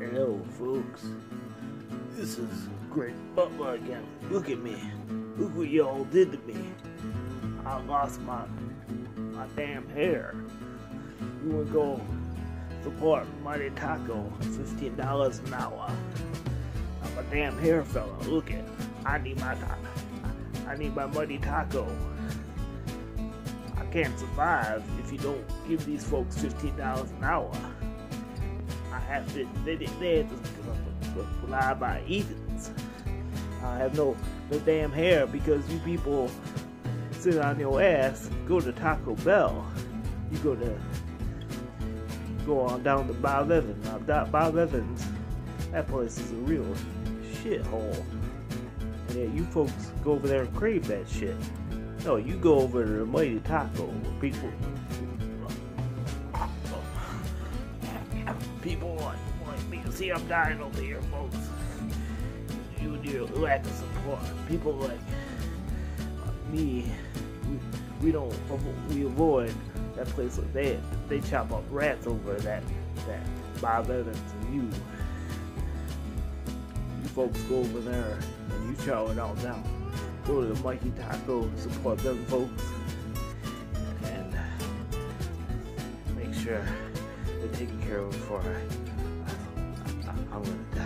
Hello, folks. This is Great Butler again. Look at me. Look what y'all did to me. I lost my my damn hair. You would go support Mighty Taco, fifteen dollars an hour. I'm a damn hair fella. Look at. I need my taco. I need my Mighty Taco. I can't survive if you don't give these folks fifteen dollars an hour. They they, they Ethans. I have no no damn hair because you people sit on your ass. Go to Taco Bell. You go to go on down to Bob Evans. Now Bob Evans, that place is a real shithole. And yeah, you folks go over there and crave that shit. No, you go over to the Mighty Taco where people people want, want me to see I'm dying over here, folks. You your lack of support. People like me, we, we don't um, we avoid that place like they they chop up rats over that that Bob Evans and you. You folks go over there and you chow it all down. Go to the Mikey Taco, and support them folks, and make sure they're taken care of before I, I, I'm gonna die.